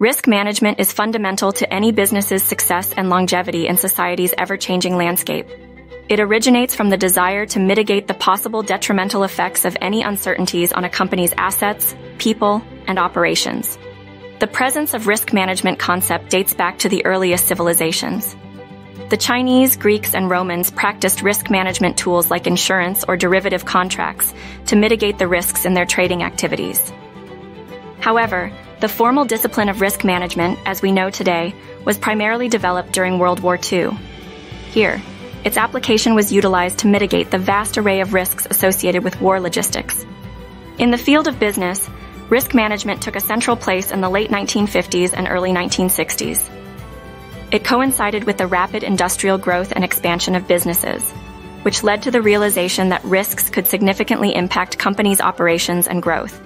Risk management is fundamental to any business's success and longevity in society's ever-changing landscape. It originates from the desire to mitigate the possible detrimental effects of any uncertainties on a company's assets, people, and operations. The presence of risk management concept dates back to the earliest civilizations. The Chinese, Greeks, and Romans practiced risk management tools like insurance or derivative contracts to mitigate the risks in their trading activities. However, the formal discipline of risk management, as we know today, was primarily developed during World War II. Here, its application was utilized to mitigate the vast array of risks associated with war logistics. In the field of business, risk management took a central place in the late 1950s and early 1960s. It coincided with the rapid industrial growth and expansion of businesses, which led to the realization that risks could significantly impact companies' operations and growth.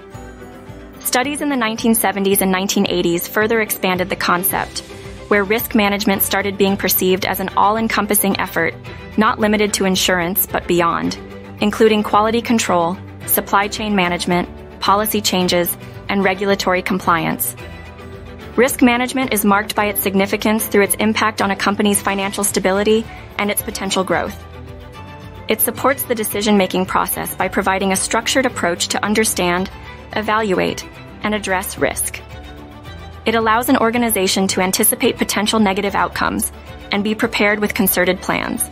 Studies in the 1970s and 1980s further expanded the concept, where risk management started being perceived as an all-encompassing effort, not limited to insurance but beyond, including quality control, supply chain management, policy changes, and regulatory compliance. Risk management is marked by its significance through its impact on a company's financial stability and its potential growth. It supports the decision-making process by providing a structured approach to understand, evaluate, and address risk. It allows an organization to anticipate potential negative outcomes and be prepared with concerted plans.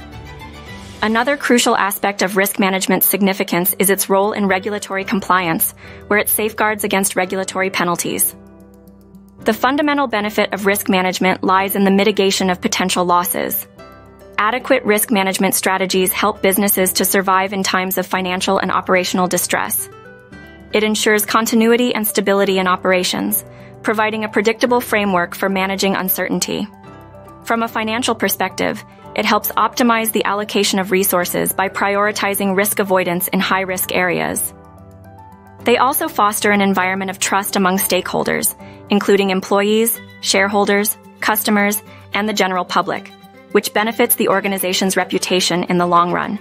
Another crucial aspect of risk management's significance is its role in regulatory compliance, where it safeguards against regulatory penalties. The fundamental benefit of risk management lies in the mitigation of potential losses. Adequate risk management strategies help businesses to survive in times of financial and operational distress. It ensures continuity and stability in operations, providing a predictable framework for managing uncertainty. From a financial perspective, it helps optimize the allocation of resources by prioritizing risk avoidance in high risk areas. They also foster an environment of trust among stakeholders, including employees, shareholders, customers, and the general public, which benefits the organization's reputation in the long run.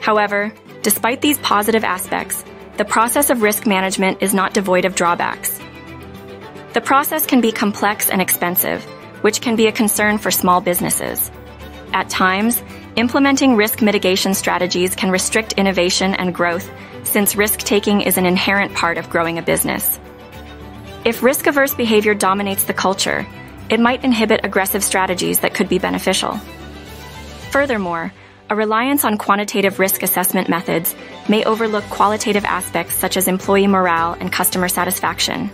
However, despite these positive aspects, the process of risk management is not devoid of drawbacks. The process can be complex and expensive, which can be a concern for small businesses. At times, implementing risk mitigation strategies can restrict innovation and growth since risk taking is an inherent part of growing a business. If risk averse behavior dominates the culture, it might inhibit aggressive strategies that could be beneficial. Furthermore, a reliance on quantitative risk assessment methods may overlook qualitative aspects such as employee morale and customer satisfaction.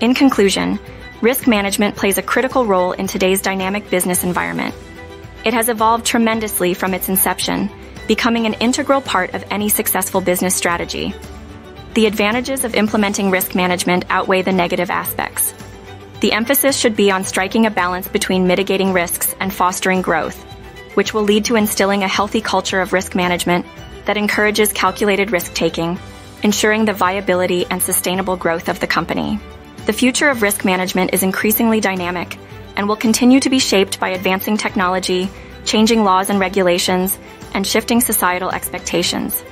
In conclusion, risk management plays a critical role in today's dynamic business environment. It has evolved tremendously from its inception, becoming an integral part of any successful business strategy. The advantages of implementing risk management outweigh the negative aspects. The emphasis should be on striking a balance between mitigating risks and fostering growth, which will lead to instilling a healthy culture of risk management that encourages calculated risk taking, ensuring the viability and sustainable growth of the company. The future of risk management is increasingly dynamic and will continue to be shaped by advancing technology, changing laws and regulations, and shifting societal expectations.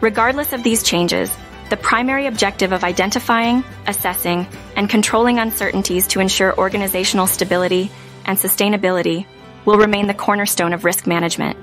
Regardless of these changes, the primary objective of identifying, assessing, and controlling uncertainties to ensure organizational stability and sustainability will remain the cornerstone of risk management.